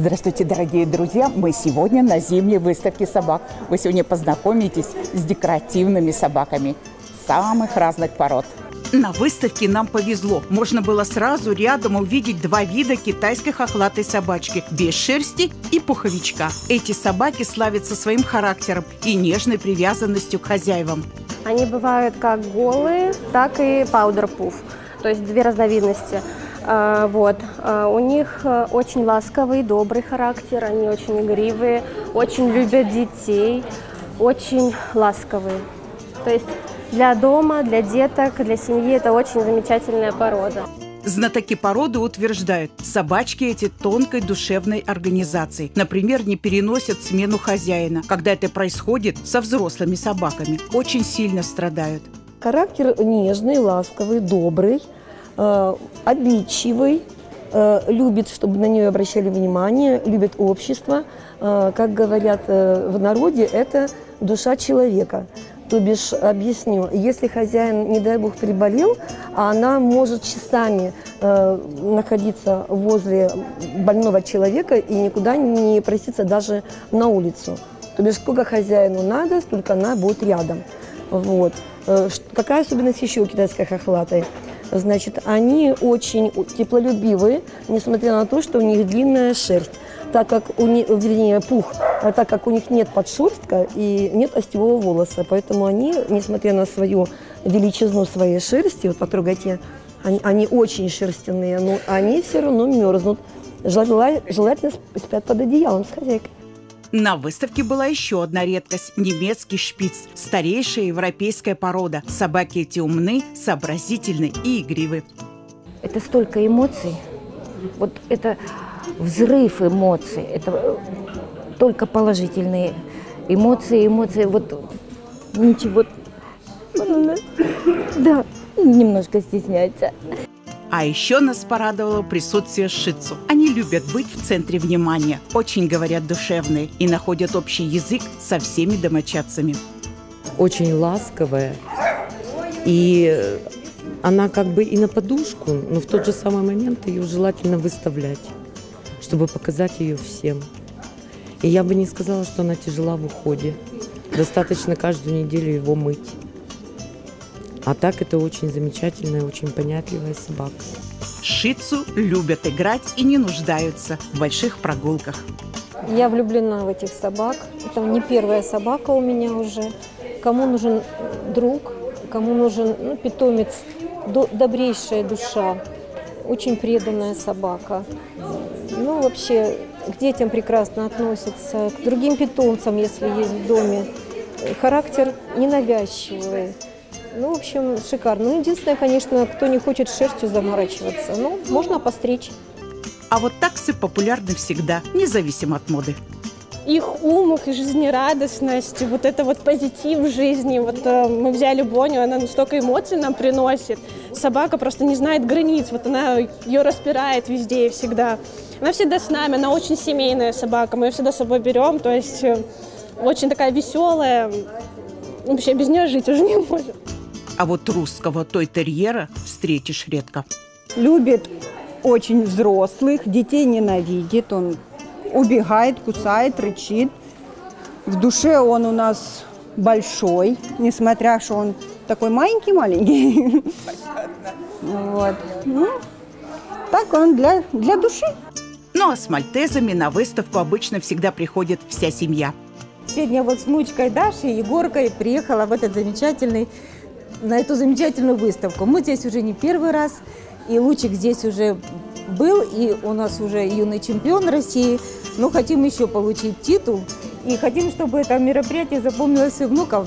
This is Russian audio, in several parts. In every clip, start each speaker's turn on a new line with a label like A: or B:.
A: Здравствуйте, дорогие друзья! Мы сегодня на зимней выставке собак. Вы сегодня познакомитесь с декоративными собаками самых разных пород.
B: На выставке нам повезло. Можно было сразу рядом увидеть два вида китайской хохлатой собачки – без шерсти и пуховичка. Эти собаки славятся своим характером и нежной привязанностью к хозяевам.
C: Они бывают как голые, так и паудер-пуф. То есть две разновидности. А, Вот. А, У них э, очень ласковый, добрый характер, они очень игривые, очень любят детей, очень ласковые. То есть для дома, для деток, для семьи это очень замечательная порода.
B: Знатоки породы утверждают, собачки эти тонкой душевной организации. Например, не переносят смену хозяина. Когда это происходит со взрослыми собаками, очень сильно страдают.
D: Характер нежный, ласковый, добрый, э, обидчивый, э, любит, чтобы на нее обращали внимание, любит общество. Э, как говорят в народе, это душа человека. То бишь, объясню, если хозяин, не дай бог, приболел, а она может часами э, находиться возле больного человека и никуда не проситься даже на улицу. То бишь, сколько хозяину надо, столько она будет рядом. Вот. Какая особенность еще у китайской хохлатой? Значит, они очень теплолюбивые, несмотря на то, что у них длинная шерсть. Так как у них, вернее, пух, а так как у них нет подшерстка и нет остевого волоса, поэтому они, несмотря на свою величизну своей шерсти, вот потрогайте, они, они очень шерстяные, но они все равно мерзнут. Жела- Желательно спят под одеялом с хозяйкой.
B: На выставке была еще одна редкость – немецкий шпиц. Старейшая европейская порода. Собаки эти умны, сообразительны и игривы.
E: это столько эмоций. Вот это взрыв эмоций. Это э, только положительные эмоции, эмоции. Вот ничего. Да, немножко стесняется.
B: А еще нас порадовало присутствие шицу. Они любят быть в центре внимания, очень говорят душевные и находят общий язык со всеми домочадцами.
F: очень ласковая. И она как бы и на подушку, но в тот же самый момент ее желательно выставлять, чтобы показать ее всем. И я бы не сказала, что она тяжела в уходе. Достаточно каждую неделю его мыть. А так это очень замечательная, очень понятливая собака.
B: Шицу любят играть и не нуждаются в больших прогулках.
C: Я влюблена в этих собак. Это не первая собака у меня уже. Кому нужен друг, кому нужен ну, питомец, до- добрейшая душа, очень преданная собака. Ну, вообще, к детям прекрасно относится, к другим питомцам, если есть в доме. Характер ненавязчивый. Ну, в общем, шикарно. Ну, единственное, конечно, кто не хочет с шерстью заморачиваться, ну, можно постричь.
B: А вот таксы популярны всегда, независимо от моды.
G: их ум, их жизнерадостность, вот это вот позитив в жизни. Вот э, мы взяли Боню, она столько эмоций нам приносит. Собака просто не знает границ, вот она ее распирает везде и всегда. Она всегда с нами, она очень семейная собака, мы ее всегда с собой берем, то есть э, очень такая веселая. Вообще без нее жить уже не можем.
B: А вот русского той-терьера встретишь редко.
H: любит очень взрослых, детей ненавидит, он убегает, кусает, рычит. В душе он у нас большой, несмотря что он такой маленький-маленький. Вот. Ну, так он для, для души.
B: Ну а с мальтезами на выставку обычно всегда приходит вся семья.
I: Сегодня вот с внучкой Дашей, Егоркой приехала в этот замечательный, на эту замечательную выставку. Мы здесь уже не первый раз, и Лучик здесь уже был, и у нас уже юный чемпион России. Но хотим еще получить титул, и хотим, чтобы это мероприятие запомнилось и внукам.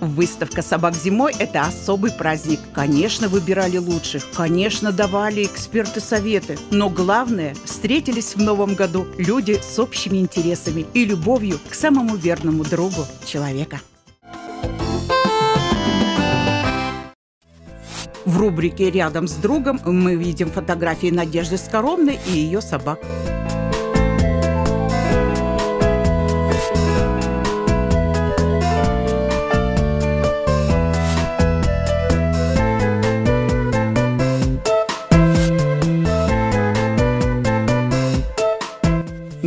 B: Выставка собак зимой – это особый праздник. Конечно, выбирали лучших, конечно, давали эксперты советы. Но главное – встретились в новом году люди с общими интересами и любовью к самому верному другу человека. В рубрике «Рядом с другом» мы видим фотографии Надежды Скоромной и ее собак.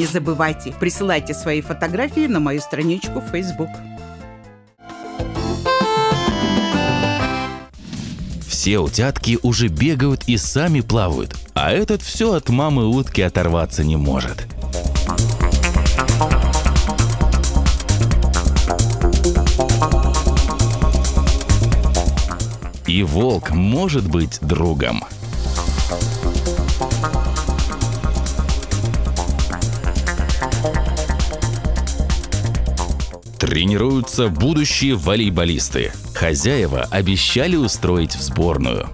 B: не забывайте, присылайте свои фотографии на мою страничку в Facebook.
J: Все утятки уже бегают и сами плавают, а этот все от мамы утки оторваться не может. И волк может быть другом. Тренируются будущие волейболисты. Хозяева обещали устроить в сборную.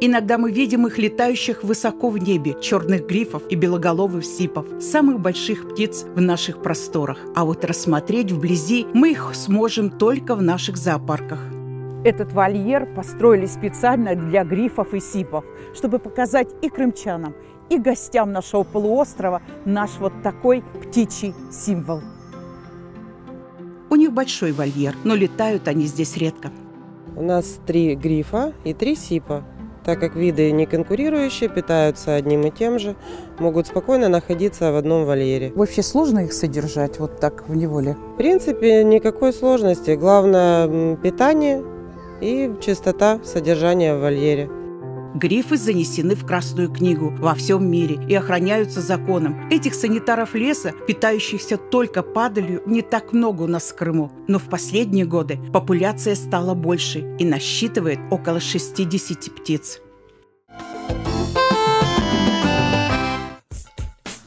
B: Иногда мы видим их летающих высоко в небе, черных грифов и белоголовых сипов, самых больших птиц в наших просторах. А вот рассмотреть вблизи мы их сможем только в наших зоопарках.
A: Этот вольер построили специально для грифов и сипов, чтобы показать и крымчанам, и гостям нашего полуострова наш вот такой птичий символ.
B: У них большой вольер, но летают они здесь редко.
K: У нас три грифа и три сипа. Так как виды не конкурирующие, питаются одним и тем же, могут спокойно находиться в одном вольере.
L: Вообще сложно их содержать вот так в неволе?
K: В принципе, никакой сложности. Главное – питание и чистота содержания в вольере.
B: Грифы занесены в Красную книгу во всем мире и охраняются законом. Этих санитаров леса, питающихся только падалью, не так много у нас в Крыму. Но в последние годы популяция стала больше и насчитывает около 60 птиц.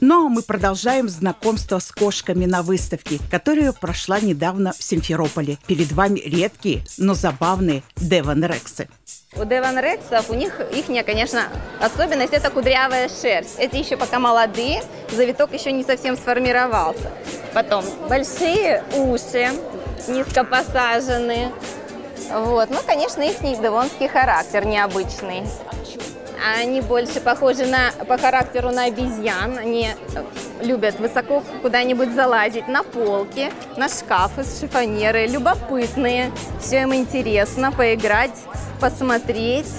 B: Но мы продолжаем знакомство с кошками на выставке, которая прошла недавно в Симферополе. Перед вами редкие, но забавные Деван Рексы.
M: У Деван Рексов, у них, их, конечно, особенность – это кудрявая шерсть. Эти еще пока молодые, завиток еще не совсем сформировался. Потом большие уши, низко посаженные. Вот. Ну, конечно, их девонский характер необычный. Они больше похожи на, по характеру на обезьян. Они любят высоко куда-нибудь залазить, на полки, на шкафы с шифонеры, любопытные. Все им интересно, поиграть, посмотреть.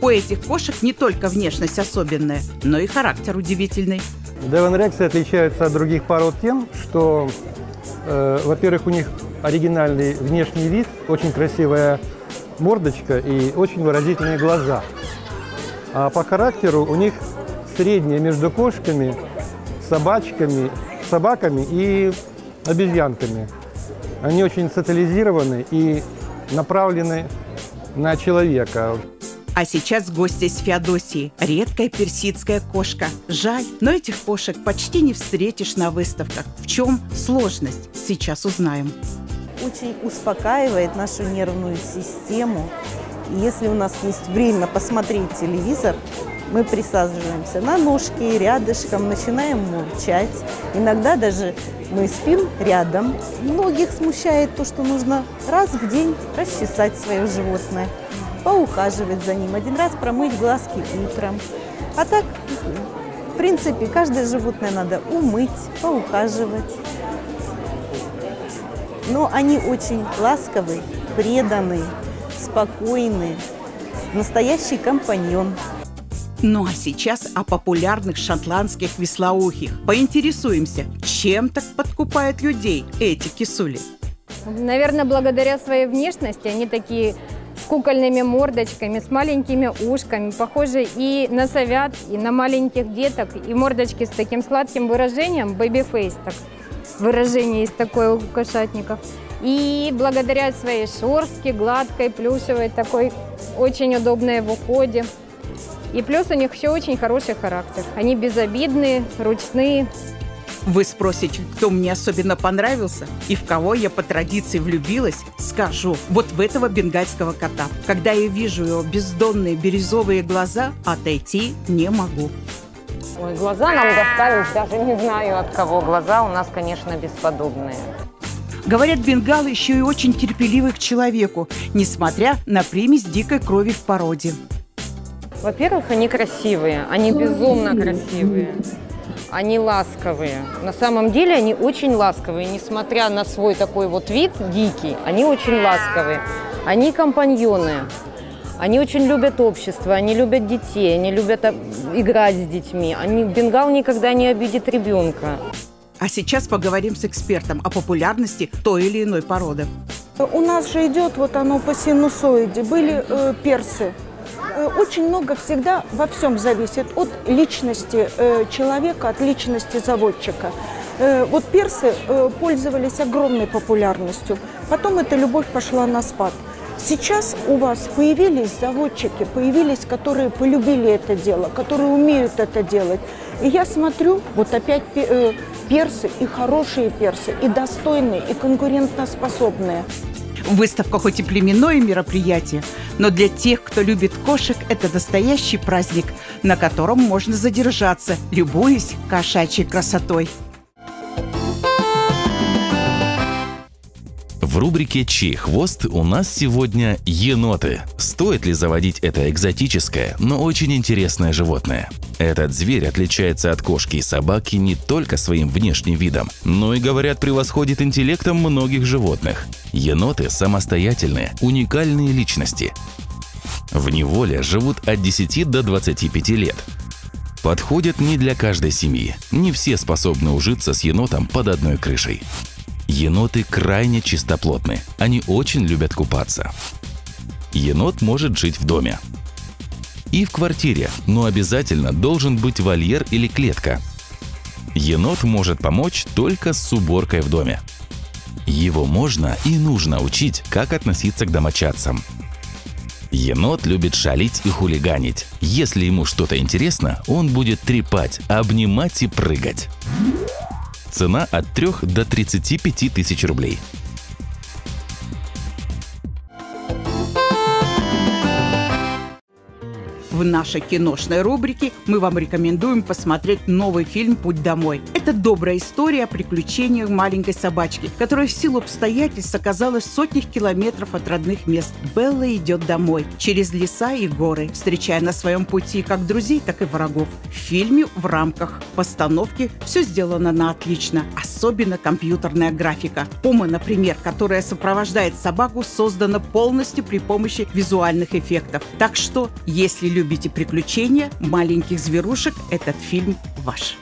B: У этих кошек не только внешность особенная, но и характер удивительный.
N: Девон Рексы отличаются от других пород тем, что, э, во-первых, у них оригинальный внешний вид, очень красивая мордочка и очень выразительные глаза – а по характеру у них среднее между кошками, собачками, собаками и обезьянками. Они очень социализированы и направлены на человека.
B: А сейчас гости из Феодосии. Редкая персидская кошка. Жаль, но этих кошек почти не встретишь на выставках. В чем сложность? Сейчас узнаем.
O: Очень успокаивает нашу нервную систему, если у нас есть время посмотреть телевизор, мы присаживаемся на ножки, рядышком, начинаем молчать. Иногда даже мы спим рядом. Многих смущает то, что нужно раз в день расчесать свое животное, поухаживать за ним, один раз промыть глазки утром. А так, в принципе, каждое животное надо умыть, поухаживать. Но они очень ласковые, преданные, спокойный, настоящий компаньон.
B: Ну а сейчас о популярных шотландских веслоухих. Поинтересуемся, чем так подкупают людей эти кисули?
P: Наверное, благодаря своей внешности они такие с кукольными мордочками, с маленькими ушками, похожи и на совят, и на маленьких деток, и мордочки с таким сладким выражением, baby face, так, выражение есть такое у кошатников. И благодаря своей шерстке, гладкой, плюшевой, такой очень удобной в уходе. И плюс у них еще очень хороший характер. Они безобидные, ручные.
B: Вы спросите, кто мне особенно понравился и в кого я по традиции влюбилась? Скажу, вот в этого бенгальского кота. Когда я вижу его бездонные бирюзовые глаза, отойти не могу.
Q: Ой, глаза нам достались, даже не знаю от кого. Глаза у нас, конечно, бесподобные.
B: Говорят, бенгалы еще и очень терпеливы к человеку, несмотря на примесь дикой крови в породе.
Q: Во-первых, они красивые, они безумно красивые. Они ласковые. На самом деле они очень ласковые, несмотря на свой такой вот вид дикий, они очень ласковые. Они компаньоны. Они очень любят общество, они любят детей, они любят а, играть с детьми. Они, бенгал никогда не обидит ребенка.
B: А сейчас поговорим с экспертом о популярности той или иной породы.
R: У нас же идет вот оно по синусоиде. Были э, персы. Э, очень много всегда во всем зависит от личности э, человека, от личности заводчика. Э, вот персы э, пользовались огромной популярностью. Потом эта любовь пошла на спад. Сейчас у вас появились заводчики, появились, которые полюбили это дело, которые умеют это делать. И я смотрю, вот опять э, персы, и хорошие персы, и достойные, и конкурентоспособные.
B: Выставка хоть и племенное мероприятие, но для тех, кто любит кошек, это настоящий праздник, на котором можно задержаться, любуясь кошачьей красотой.
J: В рубрике «Чей хвост» у нас сегодня еноты. Стоит ли заводить это экзотическое, но очень интересное животное? Этот зверь отличается от кошки и собаки не только своим внешним видом, но и, говорят, превосходит интеллектом многих животных. Еноты – самостоятельные, уникальные личности. В неволе живут от 10 до 25 лет. Подходят не для каждой семьи. Не все способны ужиться с енотом под одной крышей. Еноты крайне чистоплотны. Они очень любят купаться. Енот может жить в доме. И в квартире, но обязательно должен быть вольер или клетка. Енот может помочь только с уборкой в доме. Его можно и нужно учить, как относиться к домочадцам. Енот любит шалить и хулиганить. Если ему что-то интересно, он будет трепать, обнимать и прыгать. Цена от 3 до 35 тысяч рублей.
B: В нашей киношной рубрике мы вам рекомендуем посмотреть новый фильм «Путь домой». Это добрая история о приключениях маленькой собачки, которая в силу обстоятельств оказалась в сотнях километров от родных мест. Белла идет домой, через леса и горы, встречая на своем пути как друзей, так и врагов. В фильме в рамках постановки все сделано на отлично, особенно компьютерная графика. Пома, например, которая сопровождает собаку, создана полностью при помощи визуальных эффектов. Так что, если любите приключения маленьких зверушек, этот фильм ваш.